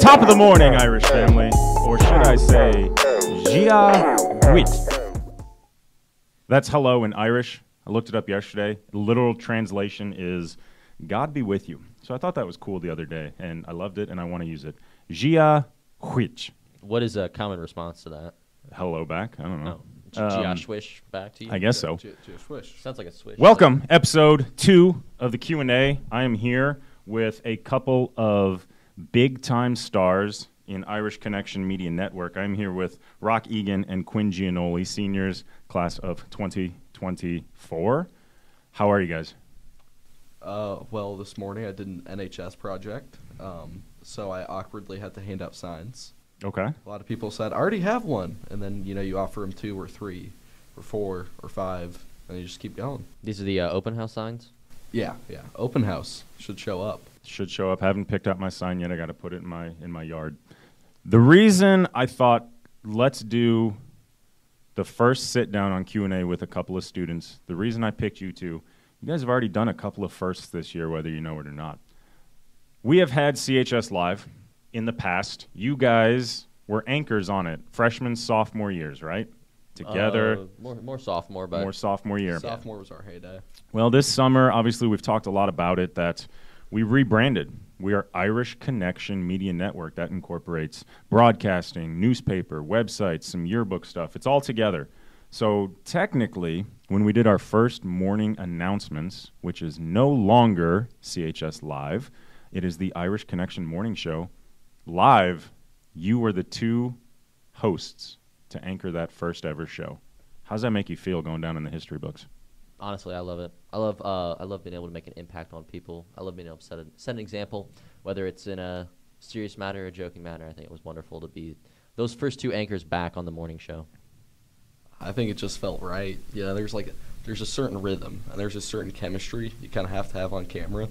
Top of the morning, Irish family, or should I say, Gia Wit. That's hello in Irish. I looked it up yesterday. The literal translation is God be with you. So I thought that was cool the other day, and I loved it, and I want to use it. Gia Wit. What is a common response to that? Hello back. I don't know. Oh, Um, Josh Wish back to you. I guess so. To, to swish. Sounds like a swish. Welcome, episode two of the Q and A. I am here with a couple of big time stars in Irish Connection Media Network. I'm here with Roch Egan and Quinn Gianoli, seniors, class of 2024. How are you guys? Uh, well, this morning I did an NHS project, um, so I awkwardly had to hand out signs. Okay. A lot of people said, "I already have one," and then you know you offer them two or three, or four or five, and you just keep going. These are the uh, open house signs. Yeah, yeah. Open house should show up. Should show up. Haven't picked up my sign yet. I got to put it in my in my yard. The reason I thought let's do the first sit down on Q and A with a couple of students. The reason I picked you two, you guys have already done a couple of firsts this year, whether you know it or not. We have had CHS live in the past. You guys were anchors on it, freshman, sophomore years, right? Together, Uh, more more sophomore, but more sophomore year. Sophomore was our heyday. Well, this summer, obviously, we've talked a lot about it that we rebranded. We are Irish Connection Media Network that incorporates broadcasting, newspaper, websites, some yearbook stuff. It's all together. So, technically, when we did our first morning announcements, which is no longer CHS Live, it is the Irish Connection Morning Show. Live, you were the two hosts to anchor that first ever show. How's that make you feel going down in the history books? honestly, I love it. I love uh, I love being able to make an impact on people. I love being able to set, a, set an example, whether it's in a serious matter or a joking matter. I think it was wonderful to be those first two anchors back on the morning show. I think it just felt right. Yeah, there's like there's a certain rhythm and there's a certain chemistry you kind of have to have on camera,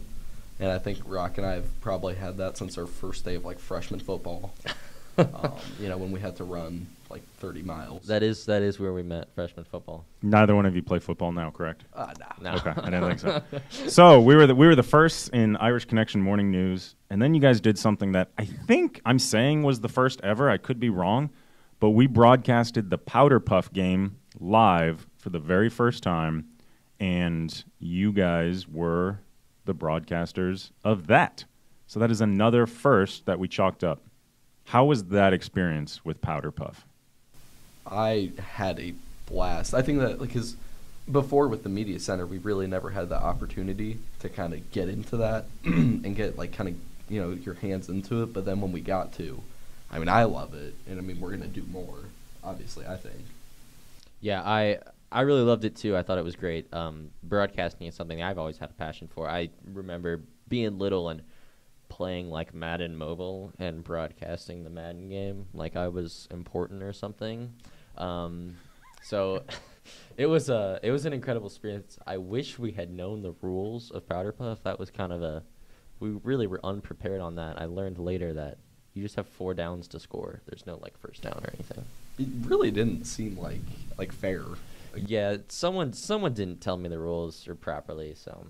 and I think Roch and I have probably had that since our first day of like freshman football. um, you know, when we had to run like 30 miles. That is that is where we met freshman football. Neither one of you play football now, correct? uh, nah. No. Okay, I didn't think so. So we were the, we were the first in Irish Connection Morning News, and then you guys did something that I think I'm saying was the first ever. I could be wrong, but we broadcasted the Powder Puff game live for the very first time, and you guys were the broadcasters of that. So that is another first that we chalked up. How was that experience with Powder Puff? I had a blast. I think that because before with the media center, we really never had the opportunity to kind of get into that and get like kind of you know your hands into it. But then when we got to, I mean, I love it, and I mean we're gonna do more. Obviously, I think. Yeah, I I really loved it too. I thought it was great. Um, broadcasting is something I've always had a passion for. I remember being little and playing like Madden Mobile and broadcasting the Madden game like I was important or something. Um, so it was a it was an incredible experience. I wish we had known the rules of Powder Puff. That was kind of a we really were unprepared on that. I learned later that you just have four downs to score. There's no like first down or anything. It really didn't seem like like fair. Yeah, someone someone didn't tell me the rules or properly, so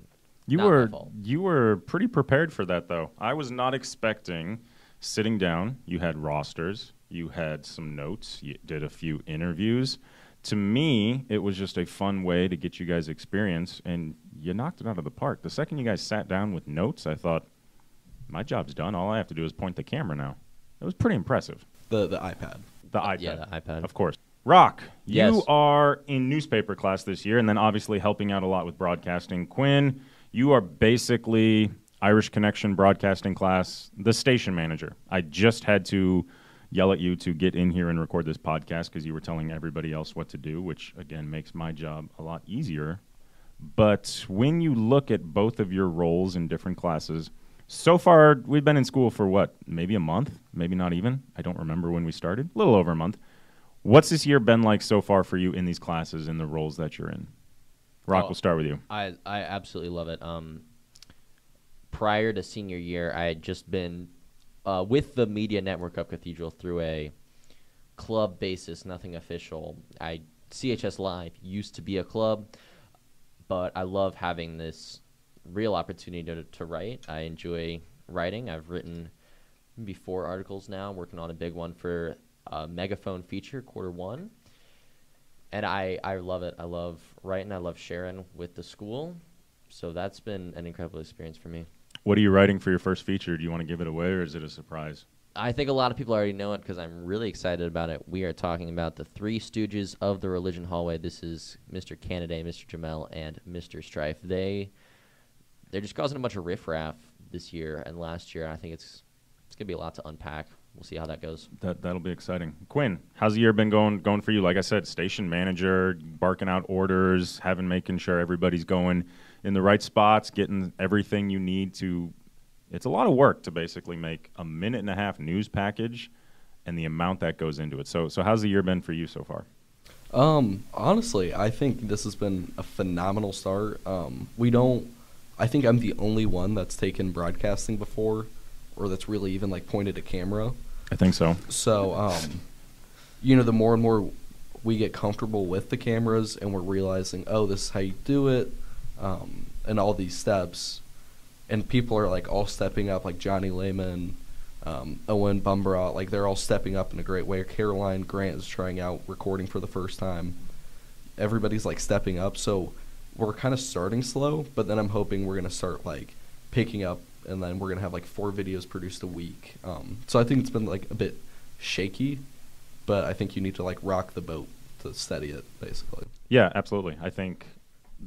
You Not my were fault. you were pretty prepared for that though. I was not expecting sitting down. You had rosters, you had some notes, you did a few interviews. To me, it was just a fun way to get you guys experience, and you knocked it out of the park. The second you guys sat down with notes, I thought, my job's done. All I have to do is point the camera now. It was pretty impressive. The the iPad. The iPad. yeah, the iPad. Of course. Roch, you are in newspaper class this year, and then obviously helping out a lot with broadcasting. Quinn, you are basically Irish Connection broadcasting class, the station manager. I just had to yell at you to get in here and record this podcast because you were telling everybody else what to do, which again makes my job a lot easier. But when you look at both of your roles in different classes, so far we've been in school for what, maybe a month, maybe not even. I don't remember when we started. A little over a month. What's this year been like so far for you in these classes in the roles that you're in? Roch, Oh. we'll start with you. I I absolutely love it. Um, prior to senior year, I had just been uh, with the media network of Cathedral through a club basis, nothing official. I CHS Live used to be a club, but I love having this real opportunity to, to write. I enjoy writing. I've written maybe four articles now, working on a big one for a megaphone feature, quarter one. And I, I love it. I love writing. I love sharing with the school. So that's been an incredible experience for me. What are you writing for your first feature? Do you want to give it away or is it a surprise? I think a lot of people already know it because I'm really excited about it. We are talking about the three stooges of the religion hallway. This is Mr. Canaday, Mr. Jamel, and Mr. Strife. They they're just causing a bunch of riffraff this year and last year. I think it's it's gonna be a lot to unpack. We'll see how that goes. That that'll be exciting. Quinn, how's the year been going going for you? Like I said, station manager, barking out orders, having making sure everybody's going in the right spots, getting everything you need to it's a lot of work to basically make a minute and a half news package and the amount that goes into it. So so how's the year been for you so far? Um, honestly, I think this has been a phenomenal start. Um, we don't. I think I'm the only one that's taken broadcasting before, or that's really even like pointed a camera. I think so. So, um, you know, the more and more we get comfortable with the cameras, and we're realizing, oh, this is how you do it, um, and all these steps, and people are like all stepping up, like Johnny Lehman, um, Owen Bumbrot, like they're all stepping up in a great way. Caroline Grant is trying out recording for the first time. Everybody's like stepping up, so we're kind of starting slow, but then I'm hoping we're gonna start like picking up, and then we're gonna have like four videos produced a week. Um, so I think it's been like a bit shaky, but I think you need to like rock the boat to steady it, basically. Yeah, absolutely. I think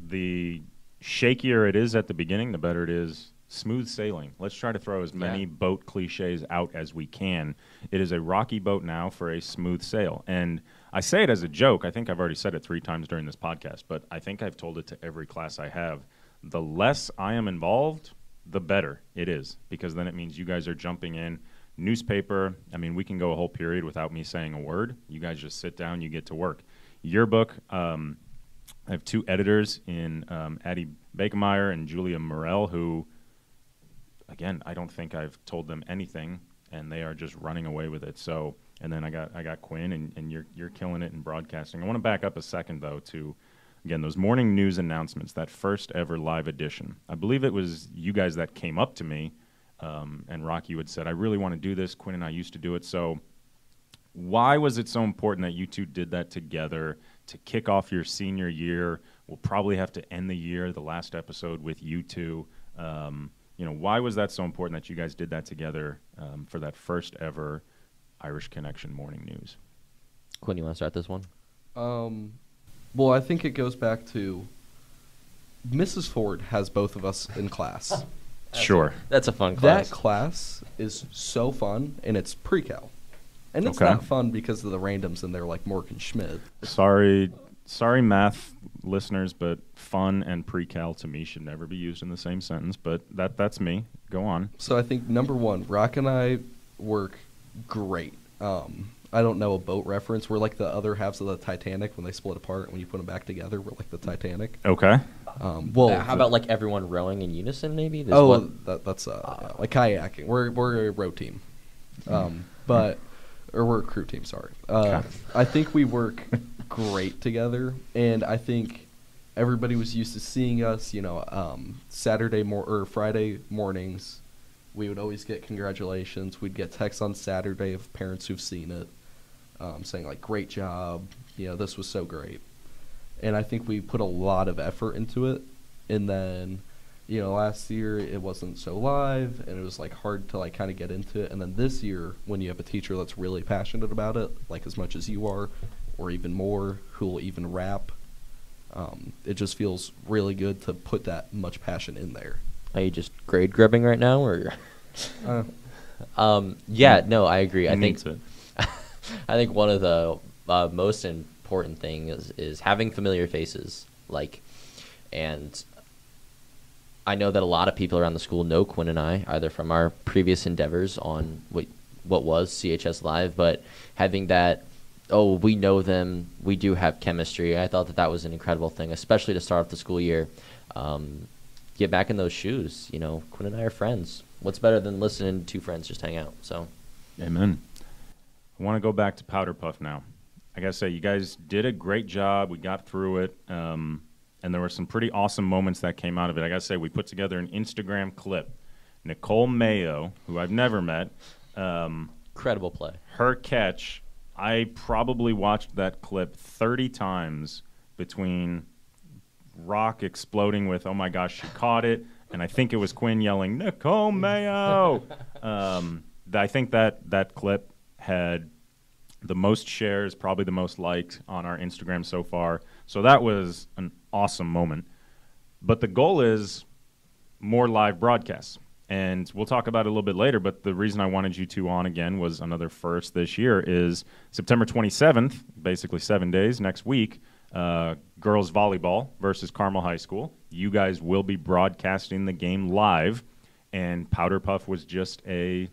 the shakier it is at the beginning, the better it is. Smooth sailing. Let's try to throw as many Yeah. boat cliches out as we can. It is a rocky boat now for a smooth sail. And I say it as a joke. I think I've already said it three times during this podcast, but I think I've told it to every class I have. The less I am involved, the better it is, because then it means you guys are jumping in. Newspaper, I mean, we can go a whole period without me saying a word. You guys just sit down, you get to work. Yearbook, um, I have two editors in um, Addie Bakemeyer and Julia Morel, who, again, I don't think I've told them anything, and they are just running away with it. So, and then I got I got Quinn, and, and you're you're killing it in broadcasting. I want to back up a second though to, again, those morning news announcements. That first ever live edition. I believe it was you guys that came up to me, um, and Rocky had said, "I really want to do this." Quinn and I used to do it, so why was it so important that you two did that together to kick off your senior year? We'll probably have to end the year, the last episode, with you two. Um, you know, why was that so important that you guys did that together um, for that first ever Irish Connection morning news? Quinn, you want to start this one? Um, well, I think it goes back to Mrs. Ford has both of us in class. Sure. That's a fun class. That class is so fun, and it's pre-cal. And it's Okay. not fun because of the randoms in there like Morgan Schmidt. Sorry, sorry, math listeners, but fun and pre-cal to me should never be used in the same sentence. But that that's me. Go on. So I think number one, Roch and I work great. Um, I don't know a boat reference. We're like the other halves of the Titanic when they split apart. And when you put them back together, we're like the Titanic. Okay. Um, well, Uh, how about like everyone rowing in unison? Maybe. There's oh, one- that, that's uh, yeah, like kayaking. We're we're a row team, um, but or we're a crew team. Sorry. Uh, Okay. I think we work great together, and I think everybody was used to seeing us. You know, um, Saturday mor- or Friday mornings, we would always get congratulations. We'd get texts on Saturday of parents who've seen it, um, saying like, "Great job! You know, this was so great." And I think we put a lot of effort into it, and then you know, last year it wasn't so live and it was like hard to like kind of get into it. And then this year, when you have a teacher that's really passionate about it, like as much as you are, or even more, who will even rap, um, it just feels really good to put that much passion in there. Are you just grade grubbing right now, or? Uh, um, yeah, no, I agree. I think needs it. I think one of the uh, most important things is, is having familiar faces, like, and I know that a lot of people around the school know Quinn and I, either from our previous endeavors on what what was CHS Live, but having that, oh, we know them, we do have chemistry. I thought that that was an incredible thing, especially to start off the school year. Um, get back in those shoes. You know, Quinn and I are friends. What's better than listening to two friends just hang out? So. Amen. I want to go back to Powder Puff now. I gotta say, you guys did a great job. We got through it, um, and there were some pretty awesome moments that came out of it. I gotta say, we put together an Instagram clip. Nicole Mayo, who I've never met, um, Incredible play. her catch. I probably watched that clip 30 times between Roch exploding with, oh my gosh, she caught it, and I think it was Quinn yelling, Nicole Mayo. um, I think that that clip had the most shares, probably the most liked on our Instagram so far. So that was an awesome moment. But the goal is more live broadcasts. And we'll talk about it a little bit later, but the reason I wanted you two on again was another first this year is September 27th, basically seven days next week, uh, girls volleyball versus Carmel High School. You guys will be broadcasting the game live, and Powder Puff was just a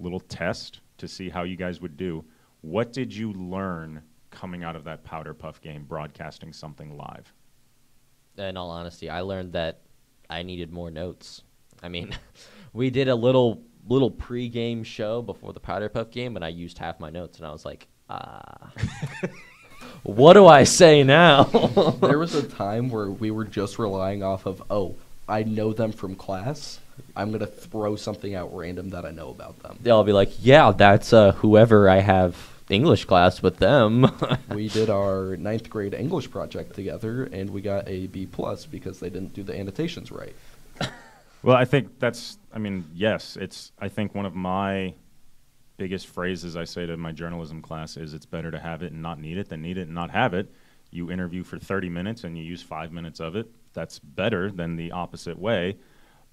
little test to see how you guys would do. What did you learn coming out of that Powder Puff game, broadcasting something live? In all honesty, I learned that I needed more notes. I mean, we did a little little pregame show before the Powder Puff game, and I used half my notes, and I was like, ah, what do I say now? there was a time where we were just relying off of, oh, I know them from class. I'm gonna throw something out random that I know about them. They'll be like, yeah, that's uh, whoever I have English class with them. we did our ninth grade English project together, and we got a B plus because they didn't do the annotations right. Well, I think that's. I mean, yes, it's. I think one of my biggest phrases I say to my journalism class is, "It's better to have it and not need it than need it and not have it." You interview for 30 minutes and you use five minutes of it. That's better than the opposite way.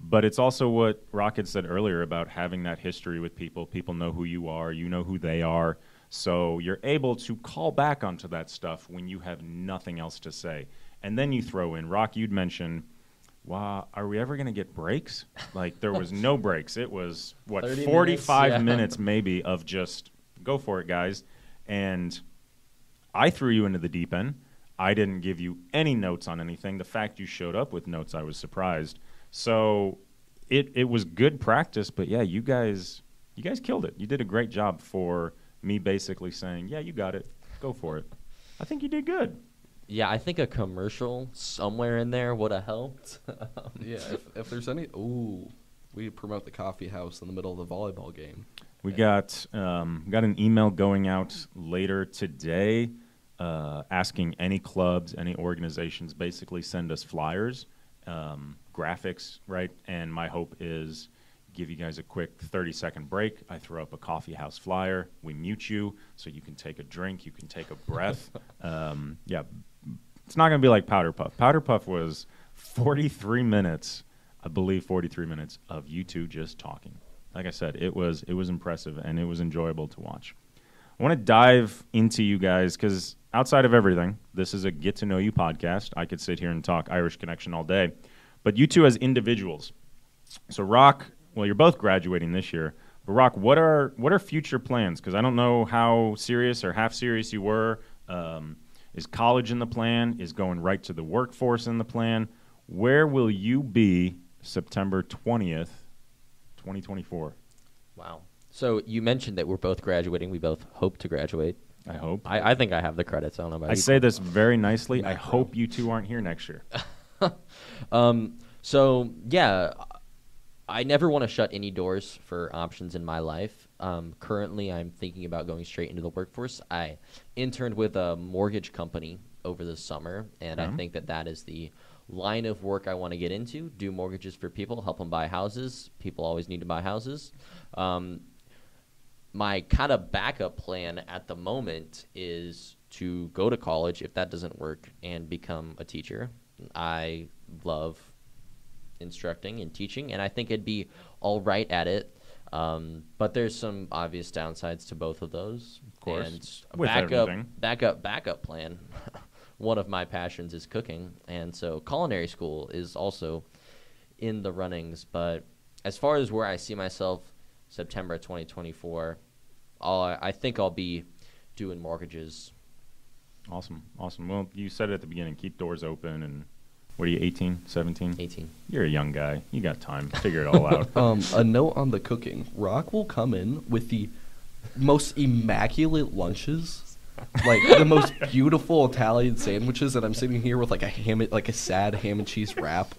But it's also what Rocket said earlier about having that history with people. People know who you are, you know who they are. So you're able to call back onto that stuff when you have nothing else to say. And then you throw in, Roch, you'd mention, wow, are we ever going to get breaks? Like there was no breaks. It was, what, 45 minutes, yeah. minutes maybe of just go for it, guys. And I threw you into the deep end. I didn't give you any notes on anything. The fact you showed up with notes, I was surprised. So it it was good practice, but yeah, you guys you guys killed it. You did a great job for me basically saying, "Yeah, you got it. Go for it." I think you did good. yeah, I think a commercial somewhere in there would have helped. Yeah, if, if there's any, ooh, we promote the coffee house in the middle of the volleyball game. We got um, got an email going out later today, uh, asking any clubs, any organizations, basically send us flyers, um, graphics, right? And my hope is give you guys a quick 30 second break. I throw up a coffee house flyer. We mute you so you can take a drink, you can take a breath. um, yeah, it's not going to be like Powder Puff. Powder Puff was 43 minutes, I believe 43 minutes of you two just talking. Like I said, it was it was impressive and it was enjoyable to watch. I want to dive into you guys because outside of everything, this is a get to know you podcast. I could sit here and talk Irish Connection all day, but you two as individuals. So Roch, well, you're both graduating this year. But Roch, what are what are future plans? Because I don't know how serious or half serious you were. Um, is college in the plan? Is going right to the workforce in the plan? Where will you be September twentieth, twenty twenty four? wow. So you mentioned that we're both graduating. We both hope to graduate. I hope. I, I think I have the credits. I don't know about I you. say this very nicely. I hope you two aren't here next year. Um, so yeah, I never want to shut any doors for options in my life. Um, currently, I'm thinking about going straight into the workforce. I interned with a mortgage company over the summer, and I think that that is the line of work I want to get into. Do mortgages for people, help them buy houses. People always need to buy houses. Um, my kind of backup plan at the moment is to go to college if that doesn't work and become a teacher. I love instructing and teaching, and I think it'd be all right at it. Um, but there's some obvious downsides to both of those. Of course. And a With backup, everything. backup, backup plan. One of my passions is cooking, and so culinary school is also in the runnings. But as far as where I see myself, September 2024, I'll, I think I'll be doing mortgages. Awesome. Awesome. Well, you said it at the beginning keep doors open. And what are you, 18, 17? 18. You're a young guy. You got time. Figure it all out. Um, a note on the cooking. Roch will come in with the most immaculate lunches like the most beautiful Italian sandwiches, and I'm sitting here with like a ham, like a sad ham and cheese wrap.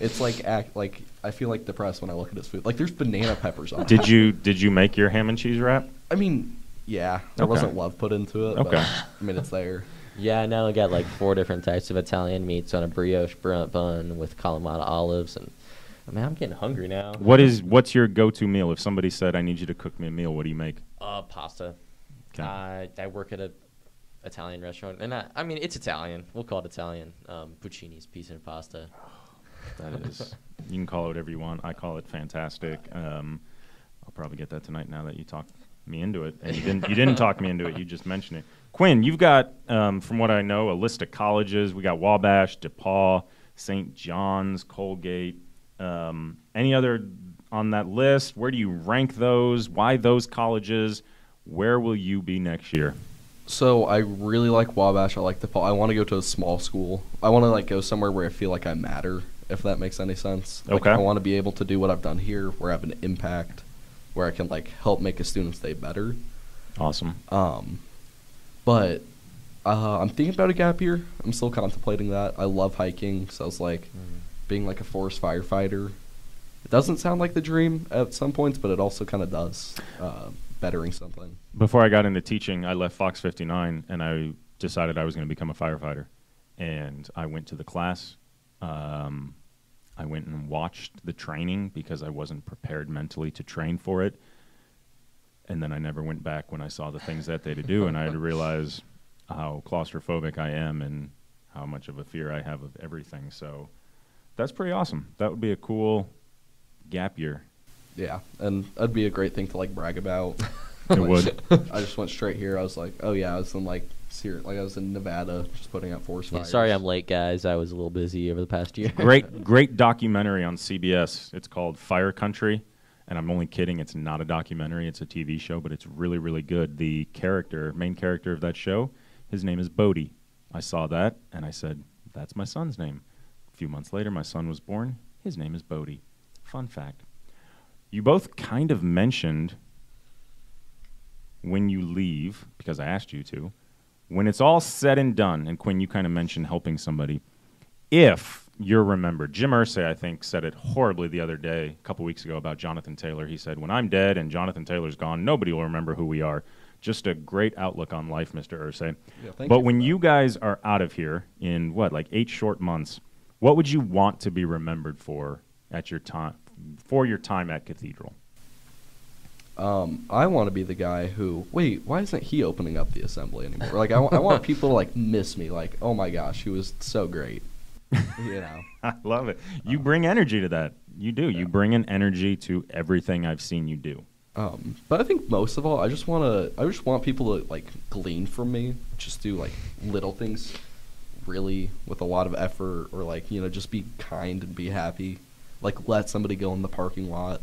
It's like act like I feel like depressed when I look at his food. Like there's banana peppers on. it. Did you did you make your ham and cheese wrap? I mean, yeah, there Okay. wasn't love put into it. Okay. But, I mean, it's there. Yeah, I now I got like four different types of Italian meats on a brioche bun with Kalamata olives, and I mean, I'm getting hungry now. What is what's your go-to meal? If somebody said, "I need you to cook me a meal," what do you make? Uh, pasta. Okay. I I work at a Italian restaurant, and I, I mean it's Italian. We'll call it Italian. Um, Puccini's pizza and pasta. That is, you can call it whatever you want. I call it fantastic. Um, I'll probably get that tonight now that you talked me into it. And you didn't, you didn't talk me into it. You just mentioned it. Quinn, you've got, um, from what I know, a list of colleges. We got Wabash, DePaul, St. John's, Colgate. Um, any other on that list? Where do you rank those? Why those colleges? Where will you be next year? So I really like Wabash. I like DePaul. I want to go to a small school. I want to like go somewhere where I feel like I matter, if that makes any sense. Like, Okay. I want to be able to do what I've done here, where I have an impact, where I can like help make a student stay better. Awesome. Um, but uh, I'm thinking about a gap year. I'm still contemplating that. I love hiking, so I was like, being like a forest firefighter. It doesn't sound like the dream at some points, but it also kind of does. Uh, bettering something. Before I got into teaching, I left Fox 59 and I decided I was going to become a firefighter. And I went to the class. Um, I went and watched the training because I wasn't prepared mentally to train for it. And then I never went back when I saw the things that they had to do, and I had to realize how claustrophobic I am and how much of a fear I have of everything. So that's pretty awesome. That would be a cool gap year. Yeah, and that'd be a great thing to like brag about. It would. I just went straight here. I was like, oh yeah, I was in like Syria, like I was in Nevada, just putting out forest Yeah, fires. sorry, I'm late, guys. I was a little busy over the past year. great great documentary on CBS. It's called Fire Country, and I'm only kidding. It's not a documentary. It's a TV show, but it's really really good. The character, main character of that show, his name is Bodie. I saw that and I said, "That's my son's name." A few months later, my son was born. His name is Bodie. Fun fact. You both kind of mentioned when you leave because I asked you to. When it's all said and done, and Quinn, you kind of mentioned helping somebody if you're remembered. Jim Irsay, I think, said it horribly the other day, a couple weeks ago, about Jonathan Taylor. He said, When I'm dead and Jonathan Taylor's gone, nobody will remember who we are. Just a great outlook on life, Mr. Irsay. Yeah, but you when you guys are out of here in what, like eight short months, what would you want to be remembered for at your time for your time at Cathedral? Um, I want to be the guy who. Wait, why isn't he opening up the assembly anymore? Like, I, want people to like miss me. Like, oh my gosh, he was so great. You know. I love it. You bring energy to that. You do. You bring an energy to everything I've seen you do. Um, but I think most of all, I just want to. I just want people to like glean from me. Just do like little things, really with a lot of effort, or like you know, just be kind and be happy. Like let somebody go in the parking lot.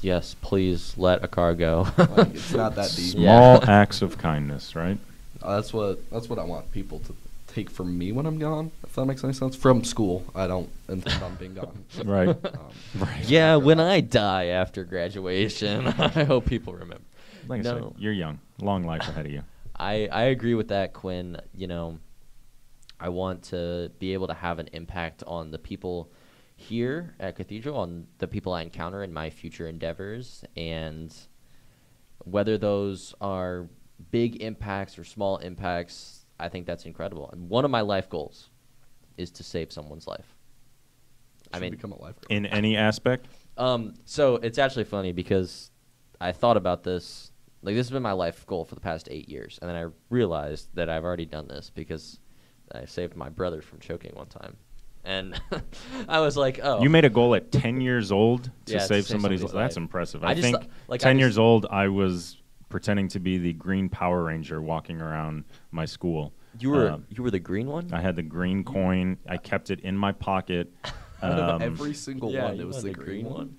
Yes, please let a car go. Like it's not that deep. Small acts of kindness, right? Uh, that's what that's what I want people to take from me when I'm gone. If that makes any sense. From school, I don't intend on being gone. Right. Um, right. yeah, when I die after graduation, I hope people remember. Like I no, said, you're young. Long life ahead of you. I, I agree with that, Quinn. You know, I want to be able to have an impact on the people here at Cathedral, on the people I encounter in my future endeavors, and whether those are big impacts or small impacts, I think that's incredible. And one of my life goals is to save someone's life. I mean, become a lifeguard. In any aspect? um, so it's actually funny because I thought about this. Like this has been my life goal for the past eight years, and then I realized that I've already done this because I saved my brother from choking one time, and I was like, "Oh, You made a goal at 10 years old to Yeah, save save somebody's somebody's life. That's impressive. I I, think thought- like, I 10 just- years old, I was pretending to be the green Power Ranger walking around my school. you were Um, you were the green one." I had the green coin. I kept it in my pocket. Out of Um, every single yeah, one, you it was the, the green, green one. one.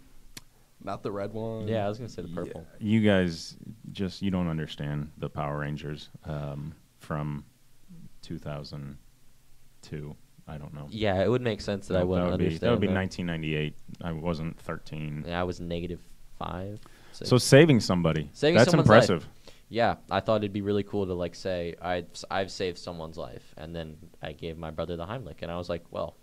not the red one. yeah, I was gonna say the purple. you guys just you don't understand the Power Rangers um, from 2002. I don't know. Yeah, it would make sense that I wouldn't that would be, understand. That would be that. 1998. I wasn't 13. Yeah, I was negative five. So saving somebody. Saving that's someone's life. impressive. yeah, I thought it'd be really cool to like say I I've saved someone's life, and then I gave my brother the Heimlich, and I was like, well,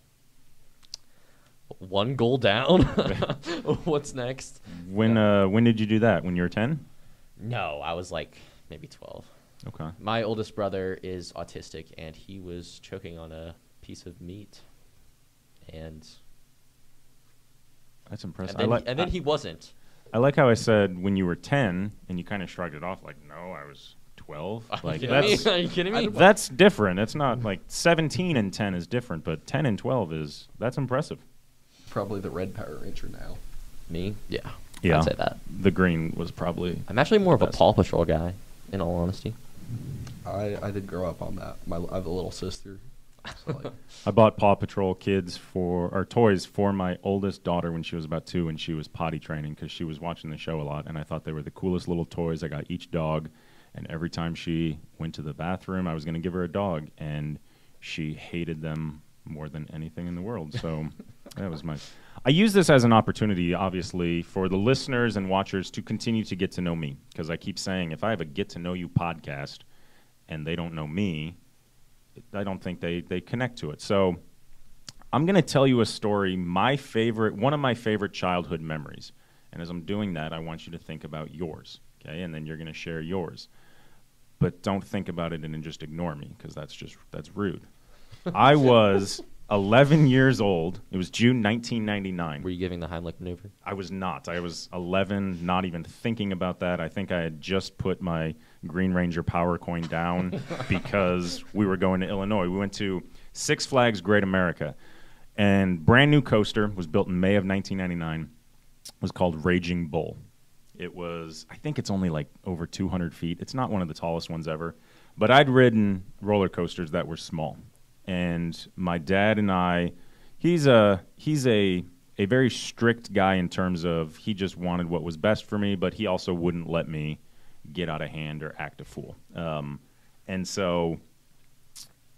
one goal down. What's next? When uh, when did you do that? When you were ten? No, I was like maybe twelve. Okay. My oldest brother is autistic, and he was choking on a piece of meat, and That's impressive. and then, I, like, and then I, he wasn't. I like how I said when you were ten, and you kind of shrugged it off like, no, I was twelve. Like Are you me? that's Are you kidding me? that's different. It's not like seventeen and ten is different, but ten and twelve is that's impressive. Probably the Red Power Ranger now. Me? Yeah. Yeah. I'd say that. The green was probably I'm actually more of a Best. Paw Patrol guy, in all honesty. I, I did grow up on that. My I have a little sister. So like, I bought Paw Patrol kids for or toys for my oldest daughter when she was about two, and she was potty training because she was watching the show a lot, and I thought they were the coolest little toys. I got each dog, and every time she went to the bathroom, I was going to give her a dog, and she hated them more than anything in the world. So that was my. I use this as an opportunity, obviously, for the listeners and watchers to continue to get to know me because I keep saying if I have a get to know you podcast, and they don't know me, I don't think they, they connect to it. So I'm going to tell you a story, my favorite, one of my favorite childhood memories. And as I'm doing that, I want you to think about yours, okay? And then you're going to share yours. But don't think about it and then just ignore me because that's just that's rude. I was 11 years old. It was June 1999. Were you giving the Heimlich maneuver? I was not. I was 11, not even thinking about that. I think I had just put my Green Ranger Power Coin down because we were going to Illinois. We went to Six Flags Great America, and brand new coaster was built in May of 1999. It Was called Raging Bull. It was, I think it's only like over 200 feet. It's not one of the tallest ones ever, but I'd ridden roller coasters that were small, and my dad and I, he's a he's a a very strict guy in terms of he just wanted what was best for me, but he also wouldn't let me get out of hand or act a fool. Um, and so,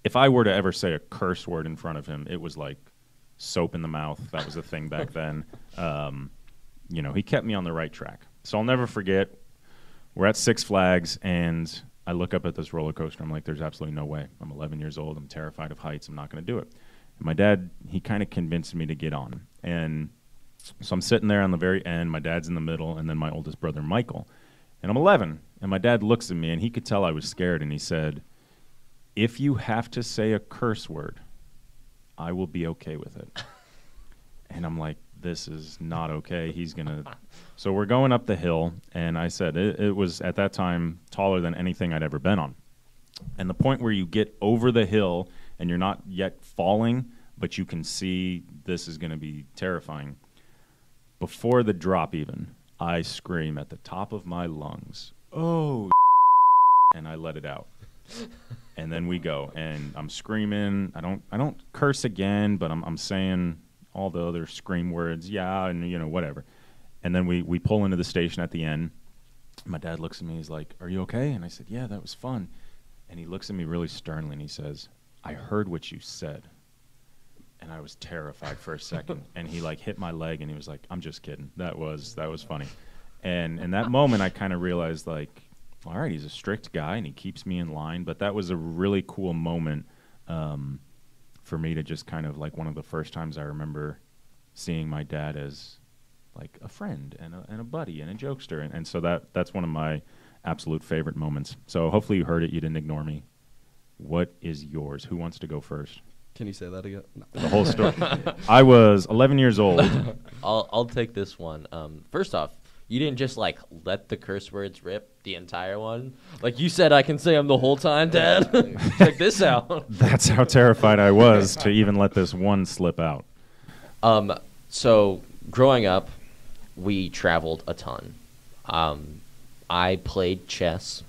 if I were to ever say a curse word in front of him, it was like soap in the mouth. That was a thing back then. Um, you know, he kept me on the right track. So I'll never forget. We're at Six Flags, and I look up at this roller coaster. I'm like, "There's absolutely no way. I'm 11 years old. I'm terrified of heights. I'm not going to do it." And my dad, he kind of convinced me to get on, and so I'm sitting there on the very end. My dad's in the middle, and then my oldest brother, Michael, and I'm 11. And my dad looks at me, and he could tell I was scared, and he said, "If you have to say a curse word, I will be okay with it." and I'm like, "This is not okay. He's gonna." So we're going up the hill, and I said it, it was at that time taller than anything I'd ever been on. And the point where you get over the hill and you're not yet falling, but you can see this is going to be terrifying. Before the drop, even, I scream at the top of my lungs, "Oh!" and I let it out. and then we go, and I'm screaming. I don't, I don't curse again, but I'm, I'm saying all the other scream words, yeah, and you know whatever. And then we we pull into the station at the end. My dad looks at me. He's like, "Are you okay?" And I said, "Yeah, that was fun." And he looks at me really sternly and he says, "I heard what you said." And I was terrified for a second. and he like hit my leg and he was like, "I'm just kidding. That was that was funny." And in that moment, I kind of realized like, all right, he's a strict guy and he keeps me in line. But that was a really cool moment um, for me to just kind of like one of the first times I remember seeing my dad as like a friend and a, and a buddy and a jokester. And, and so that that's one of my absolute favorite moments. So hopefully you heard it. You didn't ignore me. What is yours? Who wants to go first? Can you say that again? No. The whole story. I was 11 years old. I'll I'll take this one. Um, first off, you didn't just like let the curse words rip the entire one. Like you said, I can say them the whole time, Dad. Check this out. That's how terrified I was to even let this one slip out. Um, so growing up, we traveled a ton. Um, I played chess.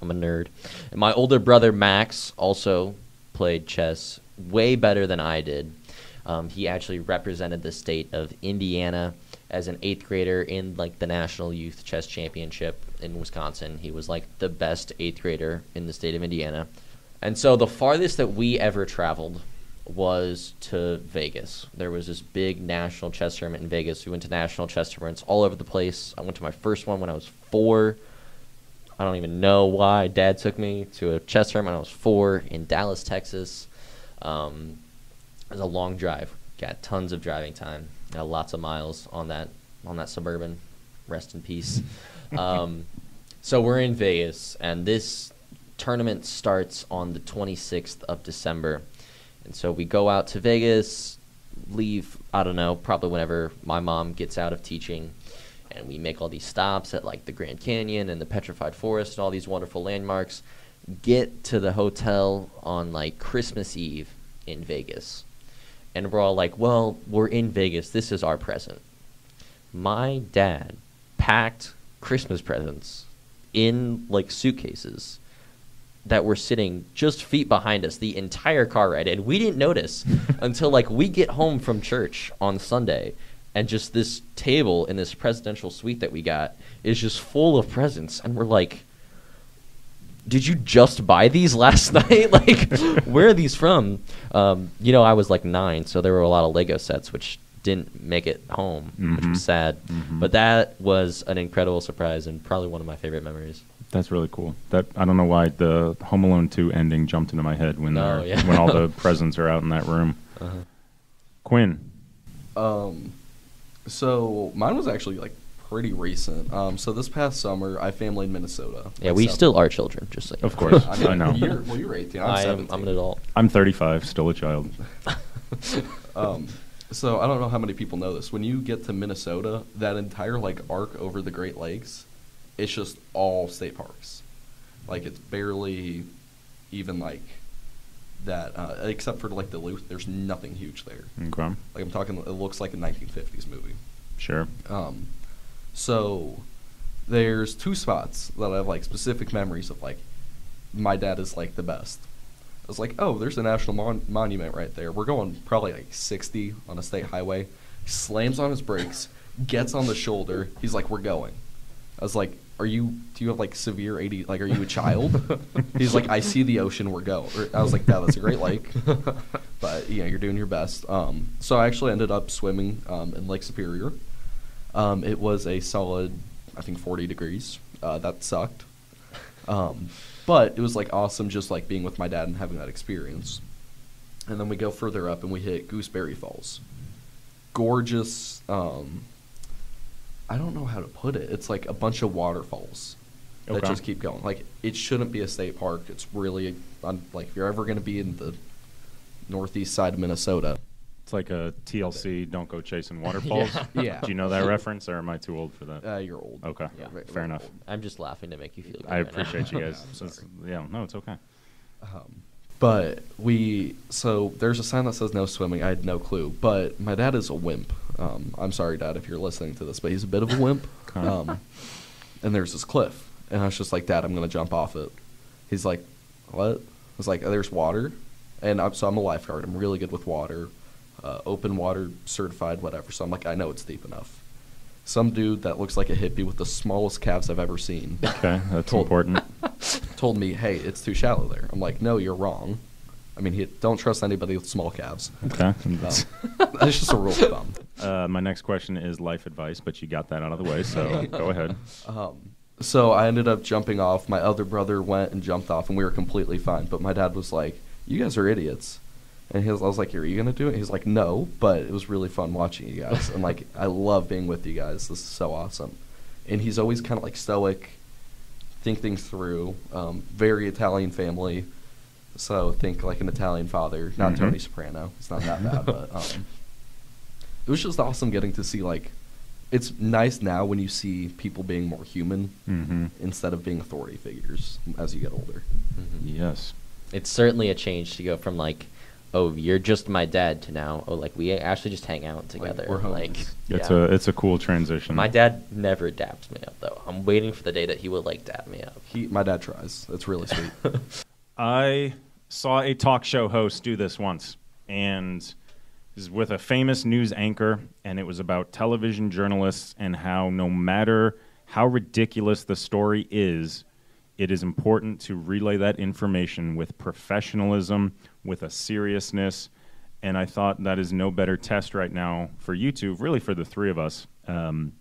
I'm a nerd. And my older brother Max also played chess way better than I did. Um, he actually represented the state of Indiana as an eighth grader in like the National Youth Chess Championship in Wisconsin. He was like the best eighth grader in the state of Indiana. And so the farthest that we ever traveled was to Vegas. There was this big national chess tournament in Vegas. We went to national chess tournaments all over the place. I went to my first one when I was four. I don't even know why. Dad took me to a chess tournament when I was four in Dallas, Texas. Um, it was a long drive. Got tons of driving time. Got lots of miles on that on that suburban. Rest in peace. um, so we're in Vegas, and this tournament starts on the 26th of December. And so we go out to Vegas, leave, I don't know, probably whenever my mom gets out of teaching. And we make all these stops at like the Grand Canyon and the Petrified Forest and all these wonderful landmarks. Get to the hotel on like Christmas Eve in Vegas. And we're all like, well, we're in Vegas. This is our present. My dad packed Christmas presents in like suitcases that were sitting just feet behind us the entire car ride and we didn't notice until like we get home from church on Sunday and just this table in this presidential suite that we got is just full of presents and we're like did you just buy these last night like where are these from um, you know i was like nine so there were a lot of lego sets which didn't make it home which Mhm. was sad Mhm. but that was an incredible surprise and probably one of my favorite memories That's really cool. That I don't know why the Home Alone 2 ending jumped into my head when No, they're- yeah. when all the presents are out in that room. uh-huh. Quinn, Um, so mine was actually like pretty recent. Um, so this past summer, I family in Minnesota. yeah Like we seven- still are children just so you Of course. I, mean, I know. You're, well, you're 18. I'm I am, I'm an adult I'm 35, still a child. Um, so I don't know how many people know this. When you get to Minnesota, that entire like arc over the Great Lakes, it's just all state parks. Like it's barely even like that, uh, except for like the loop. There's nothing huge there. Okay. Like I'm talking, it looks like a 1950s movie. Sure. Um, so there's two spots that I have like specific memories of. Like my dad is like the best. I was like, oh, there's a national mon- monument right there. We're going probably like 60 on a state highway. He slams on his brakes, gets on the shoulder. He's like, we're going. I was like, are you? Do you have like severe AD? Like, are you a child? He's like, I see the ocean. We're going. I was like, yeah, that's a great lake. but yeah, you're doing your best. Um, so I actually ended up swimming um, in Lake Superior. Um, it was a solid, I think, 40 degrees. Uh, that sucked. Um, but it was like awesome just like being with my dad and having that experience. And then we go further up and we hit Gooseberry Falls. Gorgeous. Um, I don't know how to put it. It's like a bunch of waterfalls that Okay. just keep going. Like it shouldn't be a state park. It's really like if you're ever going to be in the northeast side of Minnesota, It's like a TLC, don't go chasing waterfalls. Yeah. Yeah. Do you know that reference, or am I too old for that? uh, you're old. Okay. Yeah, very- Fair enough. old. i'm just laughing to make you feel good I right now. appreciate you guys. I'm Since- sorry. yeah, no, it's okay. Um, but we so there's a sign that says no swimming. I had no clue, but my dad is a wimp. Um, I'm sorry, Dad, if you're listening to this, but he's a bit of a wimp. Um, and there's this cliff, and I was just like, Dad, I'm gonna jump off it. He's like, What? I was like, There's water, and I'm, so I'm a lifeguard. I'm really good with water, uh, open water certified, whatever. So I'm like, I know it's deep enough. Some dude that looks like a hippie with the smallest calves I've ever seen Okay, that's Told- important. told me, "Hey, it's too shallow there." I'm like, "No, you're wrong." I mean, he, don't trust anybody with small calves. Okay. Um, that's just a rule of thumb. Uh, my next question is life advice, but you got that out of the way, so go ahead. Um, so I ended up jumping off. My other brother went and jumped off, and we were completely fine. But my dad was like, "You guys are idiots," and he was, I was like, "Are you gonna do it?" He's like, "No," but it was really fun watching you guys, and like I love being with you guys. This is so awesome. And he's always kind of like stoic, think things through. Um, very Italian family, so think like an Italian father, not Mhm. Tony Soprano. It's not that bad, but um, it was just awesome getting to see like. It's nice now when you see people being more human Mm-hmm. instead of being authority figures as you get older. Mhm. Yes. it's certainly a change to go from like oh you're just my dad to now oh like we actually just hang out together we're homies. like It's yeah. a it's a cool transition. my dad never dapped me up though i'm waiting for the day that he would like dap me up He, my dad tries. That's really sweet. I saw a talk show host do this once, and it was with a famous news anchor, and it was about television journalists and how no matter how ridiculous the story is, it is important to relay that information with professionalism, with a seriousness. And I thought that is no better test right now for you two, really for the three of us, um,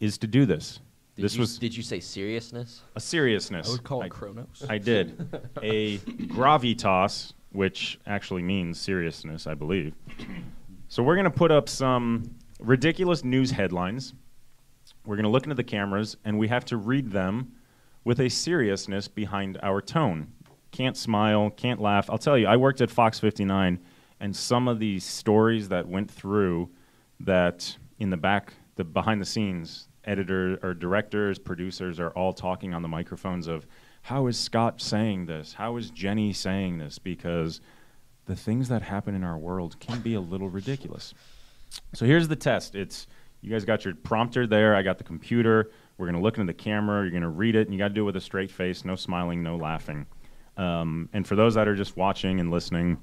is to do this. Did this you, was Did you say seriousness? a seriousness. I would call I- it Kronos. I did. A gravitas, which actually means seriousness, I believe. So we're going to put up some ridiculous news headlines. We're going to look into the cameras, and we have to read them with a seriousness behind our tone. Can't smile, can't laugh. I'll tell you, I worked at Fox 59, and some of the stories that went through that in the back, the behind the scenes, editor or directors, producers are all talking on the microphones of how is Scott saying this? How is Jenny saying this? Because the things that happen in our world can be a little ridiculous. So here's the test. It's you guys got your prompter there. I got the computer. We're gonna look into the camera. You're gonna read it, and you got to do it with a straight face, no smiling, no laughing. Um, and for those that are just watching and listening,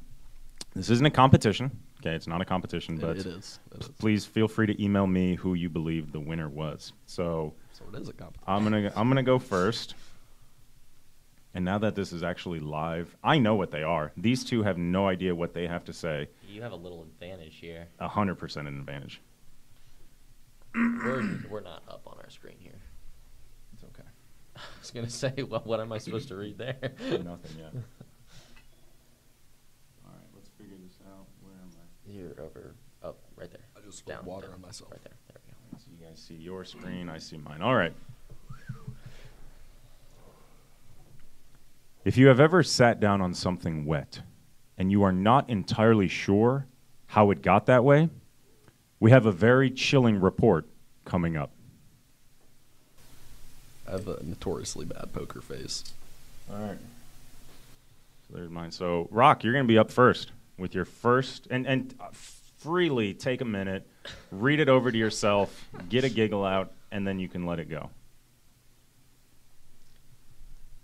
this isn't a competition. Okay, it's not a competition, It- but it is. It is. please feel free to email me who you believe the winner was. So So it is a competition. I'm gonna I'm gonna go first. And now that this is actually live, I know what they are. These two have no idea what they have to say. You have a little advantage here. A hundred percent an advantage. we're, we're not up on our screen here. It's okay. I was gonna say, well, what am I supposed to read there? Nothing yet. All right, let's figure this out. Where am I? You're over, up, right there. I just spilled water on myself. Right there. There we go. So you guys see your screen, I see mine. All right. If you have ever sat down on something wet and you are not entirely sure how it got that way, we have a very chilling report coming up. I have a notoriously bad poker face. All right. So there's mine. So, Roch, you're going to be up first with your first, and and uh, freely take a minute, read it over to yourself, get a giggle out, and then you can let it go.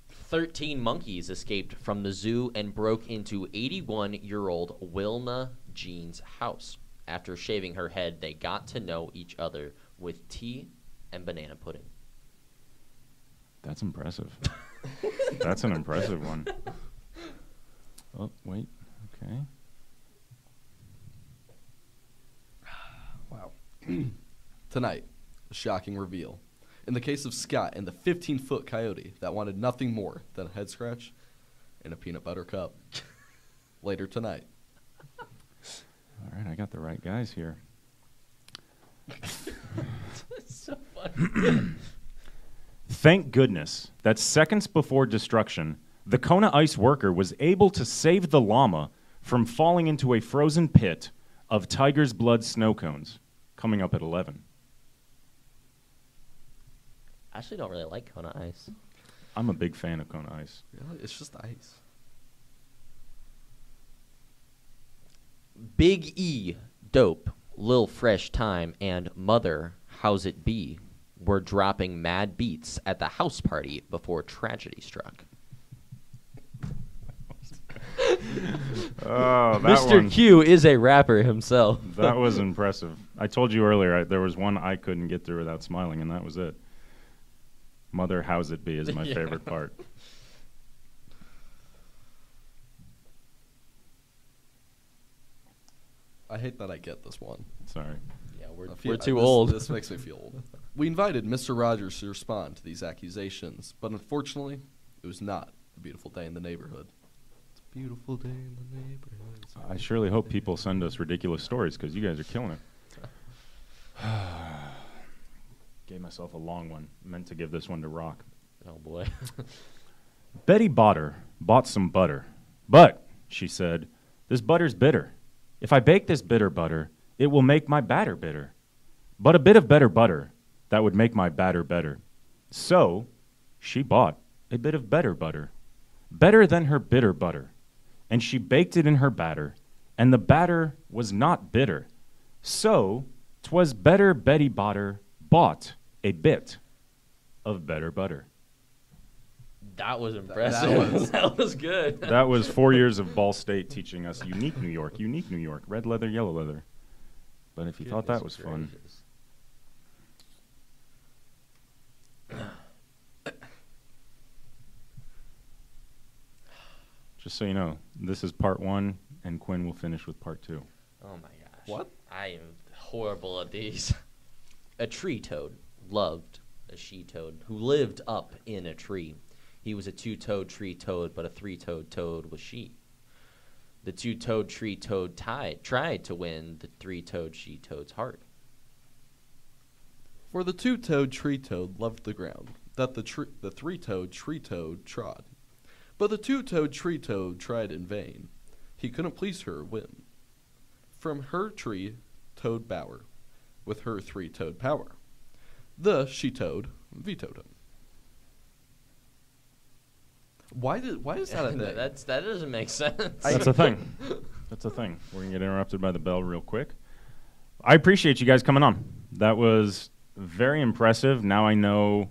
13 monkeys escaped from the zoo and broke into 81 year old Wilna Jean's house. After shaving her head, they got to know each other with tea and banana pudding. That's impressive. That's an impressive one. Oh, wait. Okay. Wow. Tonight, a shocking reveal. In the case of Scott and the 15 foot coyote that wanted nothing more than a head scratch and a peanut butter cup. Later tonight. All right, I got the right guys here. That's so funny. Thank goodness that seconds before destruction, the Kona ice worker was able to save the llama from falling into a frozen pit of tiger's blood snow cones. Coming up at 11. I actually don't really like Kona Ice. I'm a big fan of Kona ice. Really? It's just ice. Big E, Dope, Lil Fresh Time, and Mother, How's It Be were dropping mad beats at the house party before tragedy struck. Oh, Mr. Q is a rapper himself. that was impressive. I told you earlier I, there was one I couldn't get through without smiling, and that was it. Mother, how's it be is my Yeah. favorite part. I hate that I get this one. Sorry. yeah, we're, I we're too this- old. This makes me feel old. We invited Mr. Rogers to respond to these accusations, but unfortunately, it was not a beautiful day in the neighborhood. It's a beautiful day in the neighborhood. I surely hope people send us ridiculous stories because you guys are killing it. Gave myself a long one. Meant to give this one to Roch. oh boy. Betty Botter bought some butter. But, she said, this butter's bitter. If I bake this bitter butter, it will make my batter bitter. But a bit of better butter, that would make my batter better. So, she bought a bit of better butter. Better than her bitter butter. And she baked it in her batter, and the batter was not bitter. So, 'twas better Betty Botter bought a bit of better butter. that was that impressive. was- that was good. That was four years of Ball State teaching us unique New York, unique New York, red leather, yellow leather. But if you thought that was Goodness fun, just so you know, this is part one, and Quinn will finish with part two. Oh my gosh. What? I am horrible at these. A tree toad loved a she toad, who lived up in a tree. He was a two toed tree toad, but a three toed toad was she. The two toed tree toad tied, tried to win the three toed she toad's heart. For the two-toed tree toad loved the ground that the tr- the three-toed tree toad trod, but the two-toed tree toad tried in vain. He couldn't please her whim. From her tree toad bower, with her three-toed power, the she toad vetoed him. Why did why is that a thing? That's that doesn't make sense. That's a thing. That's a thing. We're gonna get interrupted by the bell real quick. I appreciate you guys coming on. That was very impressive. Now I know,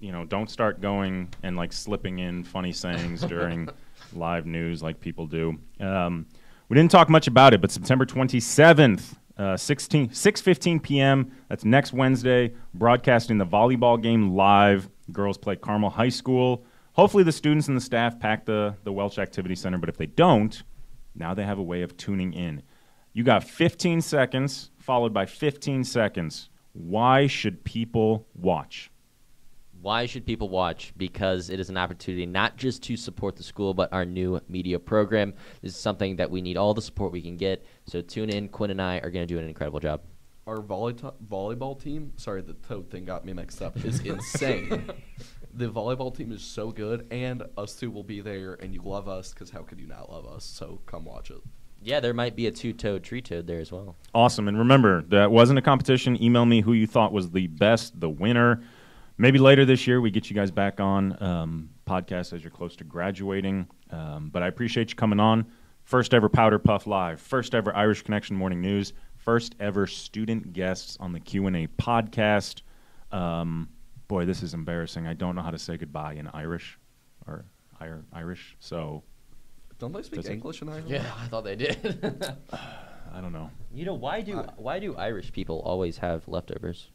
you know, don't start going and like slipping in funny sayings during live news like people do. Um, we didn't talk much about it, but September 27th, uh, 16, 6.15 p.m., that's next Wednesday, broadcasting the volleyball game live. Girls play Carmel High School. Hopefully the students and the staff pack the, the Welch Activity Center, but if they don't, now they have a way of tuning in. You got 15 seconds, followed by 15 seconds. Why should people watch? Why should people watch? Because it is an opportunity not just to support the school, but our new media program. This is something that we need all the support we can get. So tune in. Quinn and I are going to do an incredible job. Our volley volleyball team, sorry, the toad thing got me mixed up, is insane. the volleyball team is so good, and us two will be there, and you love us because how could you not love us? So come watch it. Yeah, there might be a two-toed tree toad there as well. Awesome. And remember, that wasn't a competition. Email me who you thought was the best, the winner. Maybe later this year we get you guys back on um, podcast as you're close to graduating. Um, but I appreciate you coming on. First ever Powder Puff Live, first ever Irish Connection Morning News, first ever student guests on the Q&A podcast. Um, boy, this is embarrassing. I don't know how to say goodbye in Irish or Irish. So don't they speak Does it- English in Ireland? Yeah, I thought they did. I don't know. you know why do why do Irish people always have leftovers?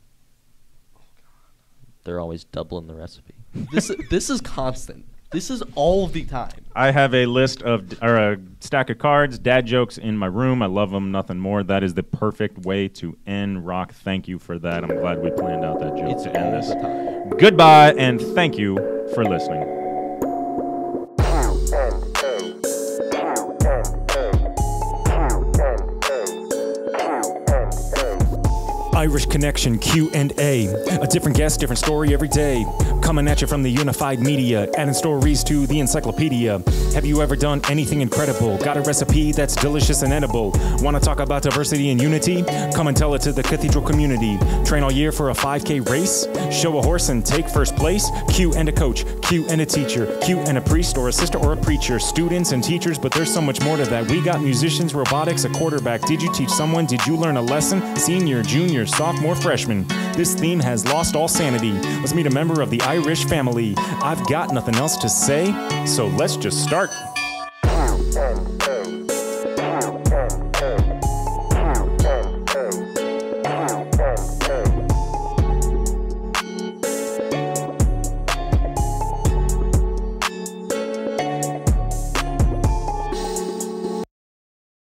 They're always doubling the recipe. this this is constant. This is all the time. I have a list of or a stack of cards, dad jokes in my room. I love them, nothing more. That is the perfect way to end Roch. Thank you for that. I'm glad we planned out that joke It's to end this. time. Goodbye and thank you for listening. Irish Connection Q&A. A different guest, different story every day. Coming at you from the unified media, adding stories to the encyclopedia. Have you ever done anything incredible? Got a recipe that's delicious and edible? Want to talk about diversity and unity? Come and tell it to the cathedral community. Train all year for a 5K race? Show a horse and take first place? Q and a coach, Q and a teacher, Q and a priest or a sister or a preacher. Students and teachers, but there's so much more to that. We got musicians, robotics, a quarterback. Did you teach someone? Did you learn a lesson? Senior, junior, sophomore, freshman. This theme has lost all sanity. Let's meet a member of the Irish family. I've got nothing else to say, so let's just start.